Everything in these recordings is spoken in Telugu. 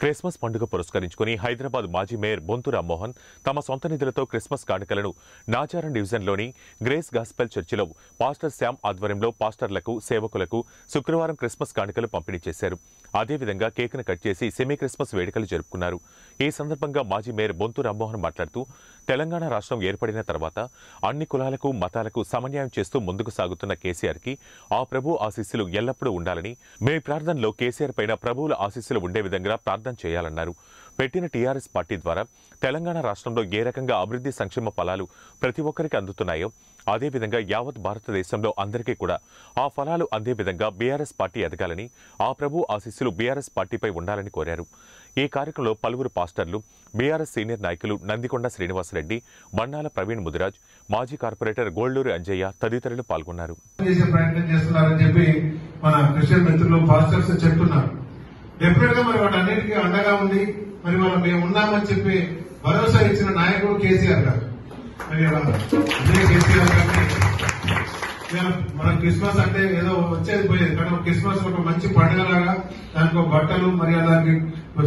క్రిస్మస్ పండుగ పురస్కరించుకుని హైదరాబాద్ మాజీ మేయర్ బొంతు రామ్మోహన్ తమ సొంత నిధులతో క్రిస్మస్ కానుకలను నాచారం డివిజన్లోని గ్రేస్ గాస్పెల్ చర్చిలో పాస్టర్ శ్యామ్ ఆధ్వర్యంలో పాస్టర్లకు సేవకులకు శుక్రవారం క్రిస్మస్ కానుకలు పంపిణీ చేశారు. అదేవిధంగా కేక్ను కట్ చేసి సెమీ క్రిస్మస్ వేడుకలు జరుపుకున్నారు. ఈ సందర్భంగా మాజీ మేయర్ బొంతు రామ్మోహన్ మాట్లాడుతూ తెలంగాణ రాష్ట్రం ఏర్పడిన తర్వాత అన్ని కులాలకు మతాలకు సమన్యాయం చేస్తూ ముందుకు సాగుతున్న కేసీఆర్కి ఆ ప్రభు ఆశీస్సులు ఎల్లప్పుడూ ఉండాలని మే ప్రార్థనలో కేసీఆర్ పైన ప్రభువుల ఆశీస్సులు ఉండే విధంగా ప్రార్థన చేయాలన్నారు. పెట్టిన టీఆర్ఎస్ పార్టీ ద్వారా తెలంగాణ రాష్ట్రంలో ఏ రకంగా అభివృద్ధి సంక్షేమ ఫలాలు ప్రతి ఒక్కరికి అందుతున్నాయో అదేవిధంగా యావత్ భారతదేశంలో అందరికీ కూడా ఆ ఫలాలు అందే విధంగా బీఆర్ఎస్ పార్టీ ఎదగాలని ఆ ప్రభు ఆశీస్సులు బీఆర్ఎస్ పార్టీపై ఉండాలని కోరారు. ఈ కార్యక్రమంలో పలువురు పాస్టర్లు బీఆర్ఎస్ సీనియర్ నాయకులు నందికొండ శ్రీనివాసరెడ్డి మన్నాల ప్రవీణ్ ముదిరాజ్ మాజీ కార్పొరేటర్ గోళ్ళూరు అంజయ్య తదితరులు పాల్గొన్నారు. చేసే ప్రయత్నం చేస్తున్నారని చెప్పి మన క్రిస్టియన్ మిత్రులు పాస్టర్స్ చెప్తున్నారు. డెఫినెట్గా మరి వాటన్నిటికీ అండగా ఉంది మరి మనం మేము ఉన్నామని చెప్పి భరోసా ఇచ్చిన నాయకుడు కేసీఆర్ గారు. మరి కేసీఆర్ గారిని క్రిస్మస్ అంటే ఏదో వచ్చేది పోయేది కానీ క్రిస్మస్ ఒక మంచి పండుగలాగా దానికి ఒక బట్టలు మరి అలాంటి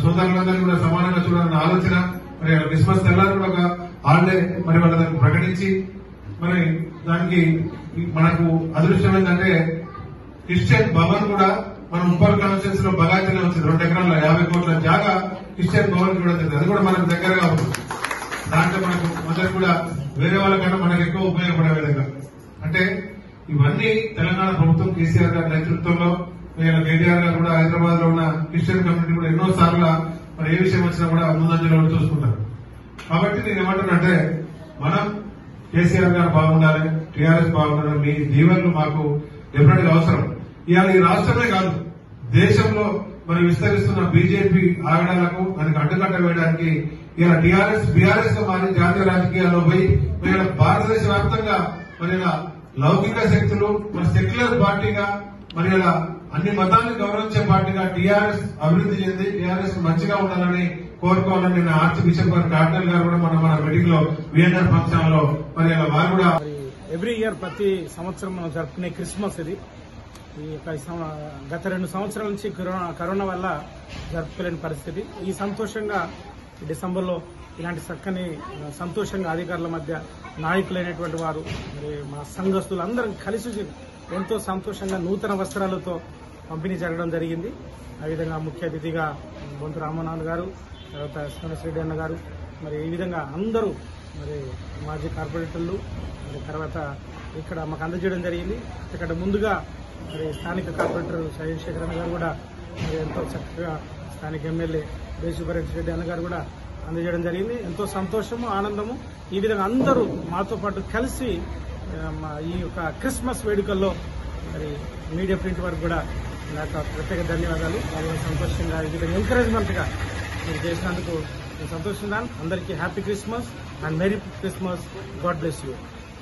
సోదరులందరినీ కూడా సమానంగా చూడాలన్న ఆలోచన మరి క్రిస్మస్ తెల్లారి కూడా ఒక హాలిడే మరి వాళ్ళ దాన్ని ప్రకటించి మరి దానికి మనకు అదృష్టం ఏంటంటే క్రిస్టియన్ భవన్ కూడా మనం ఉప్పల్ కాన్స్టిట్యూన్స్లో బగాచనే వచ్చింది రెండు ఎకరాల యాభై కోట్ల జాగా క్రిస్టియన్ భవన్ కూడా వచ్చింది అది కూడా మనకు దగ్గరగా ఉంది దాంట్లో మనకు మొదటి కూడా వేరే వాళ్ళకన్నా మనకు ఎక్కువ ఉపయోగపడే విధంగా. అంటే ఇవన్నీ తెలంగాణ ప్రభుత్వం కేసీఆర్ గారి నేతృత్వంలో నేను కేటీఆర్ గారు కూడా హైదరాబాద్లో ఉన్న క్రిస్టియన్ కమ్యూనిటీ కూడా ఎన్నో సార్లు మరి ఏ విషయం వచ్చినా కూడా ముందంజలో చూసుకుంటారు. కాబట్టి నేను ఏమంటున్నంటే మనం కేసీఆర్ గారు బాగుండాలి టీఆర్ఎస్ బాగుండాలి మీ దీవెనలు మాకు డెఫినెట్గా అవసరం. ఇవాళ ఈ రాష్ట్రమే కాదు దేశంలో మరి విస్తరిస్తున్న బీజేపీ ఆగడాలకు దానికి అడ్డుకట్ట వేయడానికి ఇలా టీఆర్ఎస్ బీఆర్ఎస్గా మారి జాతీయ రాజకీయాల్లో పోయి ఇలా భారతదేశ వ్యాప్తంగా మరి ఇలా లౌకిక శక్తులు మన సెక్యులర్ పార్టీగా మరి ఇలా అన్ని మతాన్ని గౌరవించే పార్టీగా టీఆర్ఎస్ అభివృద్ధి చెంది టీఆర్ఎస్ మంచిగా ఉండాలని కోరుకోవాలని నిన్న ఆర్చ్ బిషప్ గారు కార్డినల్ గారు కూడా మన మన మీటింగ్లో విఎన్ఆర్ ఫంక్షన్లో మరి ఇలా వారు కూడా ఎవ్రీ ఇయర్ ప్రతి సంవత్సరం మనం జరుపుకునే క్రిస్మస్ ఇది. ఈ యొక్క గత రెండు సంవత్సరాల నుంచి కరోనా కరోనా వల్ల జరుపుకోలేని పరిస్థితి. ఈ సంతోషంగా డిసెంబర్లో ఇలాంటి చక్కని సంతోషంగా అధికారుల మధ్య నాయకులైనటువంటి వారు మరి మా సంఘస్థులు అందరం కలిసి ఎంతో సంతోషంగా నూతన వస్త్రాలతో పంపిణీ జరగడం జరిగింది. ఆ విధంగా ముఖ్య అతిథిగా బొంతు రామనాథ్ గారు తర్వాత శ్రీనివాస్ రెడ్డి అన్న గారు మరి ఈ విధంగా అందరూ మరి మాజీ కార్పొరేటర్లు మరి తర్వాత ఇక్కడ మాకు అందజేయడం జరిగింది. ఇక్కడ ముందుగా మరి స్థానిక కార్పొరేటర్ శేఖర్ అన్న గారు కూడా మరి ఎంతో చక్కగా స్థానిక ఎమ్మెల్యే దేశుభరెడ్డి రెడ్డి అన్న గారు కూడా అందజేయడం జరిగింది. ఎంతో సంతోషము ఆనందము. ఈ విధంగా అందరూ మాతో పాటు కలిసి మా ఈ యొక్క క్రిస్మస్ వేడుకల్లో మరి మీడియా ప్రింట్ వరకు కూడా నాకు ప్రత్యేక ధన్యవాదాలు. చాలా సంతోషంగా ఈ విధంగా ఎంకరేజ్మెంట్గా మీరు చేసినందుకు నేను సంతోషిస్తున్నాను. అందరికీ happy Christmas and merry Christmas. God bless you.